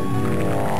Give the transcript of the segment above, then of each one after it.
Música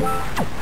Wow.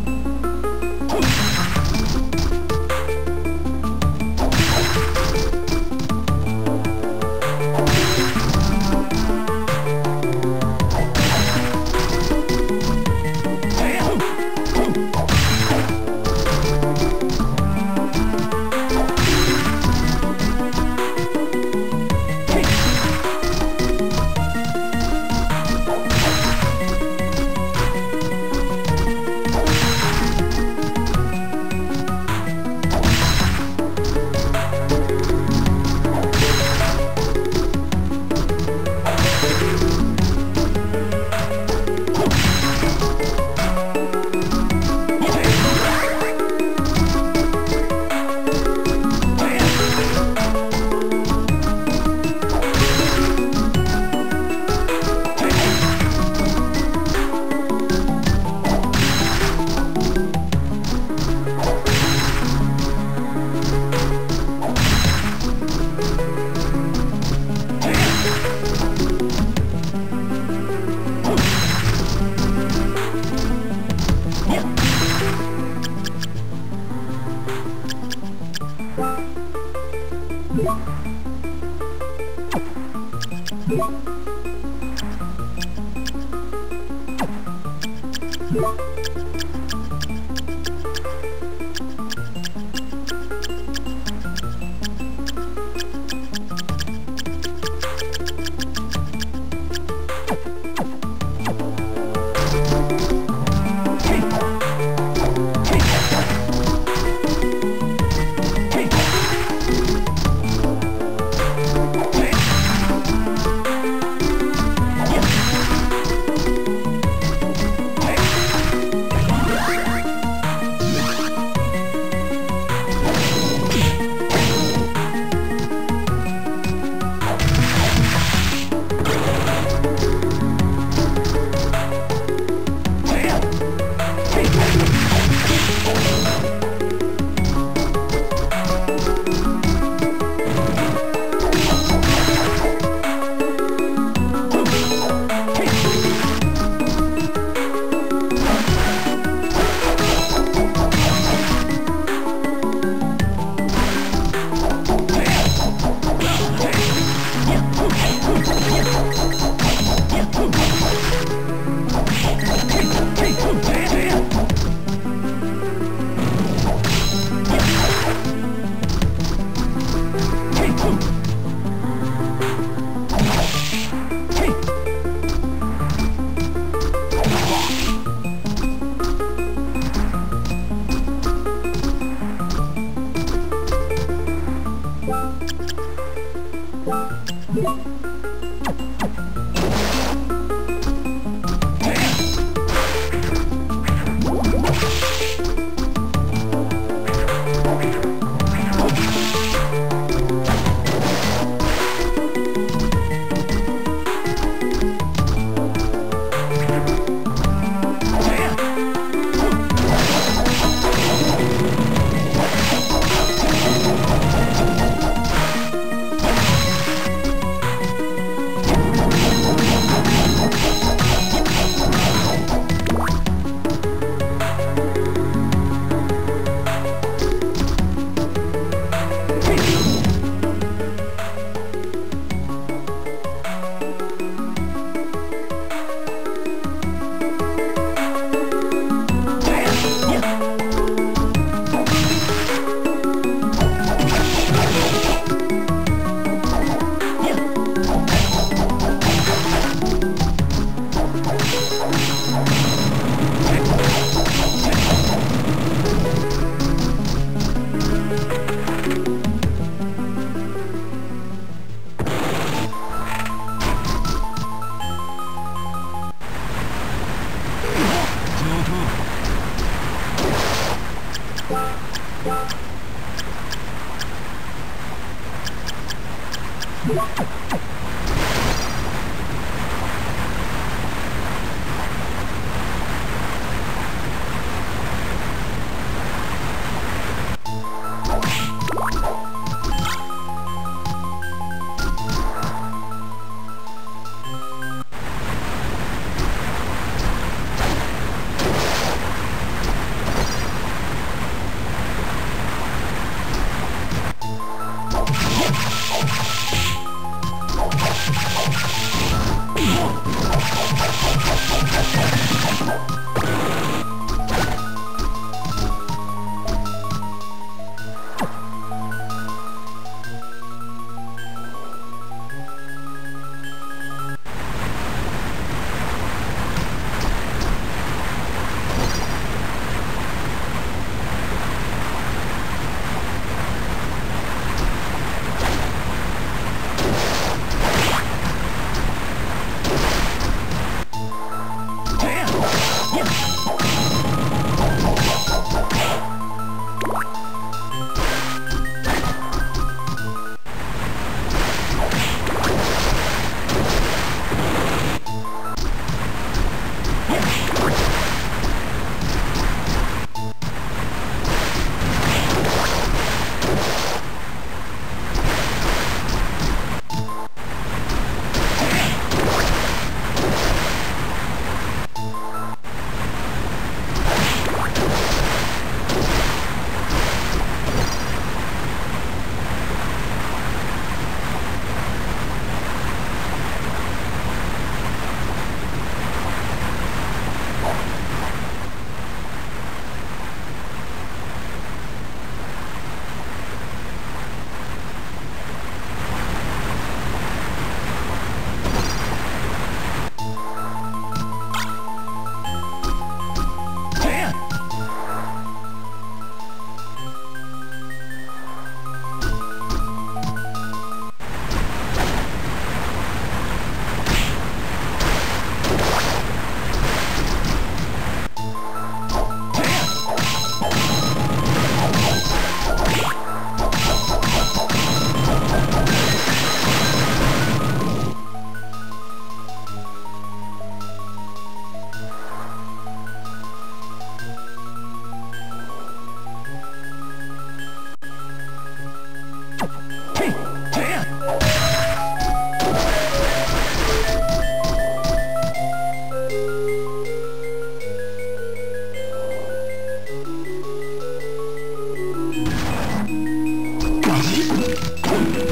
Magie